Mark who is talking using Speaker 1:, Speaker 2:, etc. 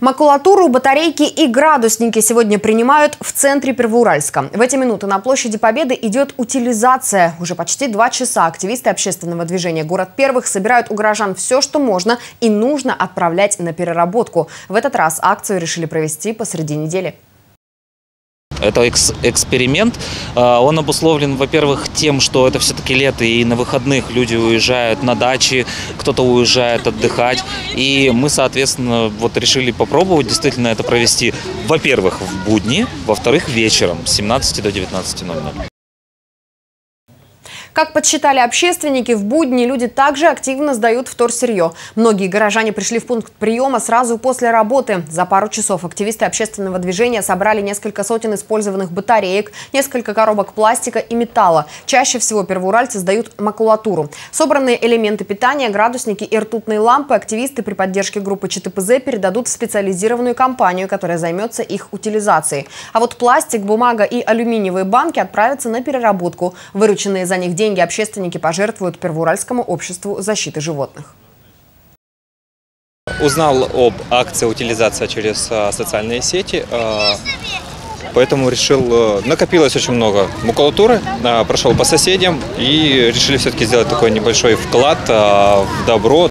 Speaker 1: Макулатуру, батарейки и градусники сегодня принимают в центре Первоуральска. В эти минуты на площади Победы идет утилизация. Уже почти два часа активисты общественного движения «Город первых» собирают у горожан все, что можно и нужно отправлять на переработку. В этот раз акцию решили провести посреди недели.
Speaker 2: Это экс эксперимент. А, он обусловлен, во-первых, тем, что это все-таки лето, и на выходных люди уезжают на дачи, кто-то уезжает отдыхать. И мы, соответственно, вот решили попробовать действительно это провести, во-первых, в будни, во-вторых, вечером с 17 до 19.00.
Speaker 1: Как подсчитали общественники, в будни люди также активно сдают вторсырье. Многие горожане пришли в пункт приема сразу после работы. За пару часов активисты общественного движения собрали несколько сотен использованных батареек, несколько коробок пластика и металла. Чаще всего первоуральцы сдают макулатуру. Собранные элементы питания, градусники и ртутные лампы активисты при поддержке группы ЧТПЗ передадут в специализированную компанию, которая займется их утилизацией. А вот пластик, бумага и алюминиевые банки отправятся на переработку. Вырученные за них деньги общественники пожертвуют Первоуральскому обществу защиты животных.
Speaker 3: Узнал об акции утилизация через а, социальные сети, а, поэтому решил, а, накопилось очень много макулатуры, прошел по соседям и решили все-таки сделать такой небольшой вклад в добро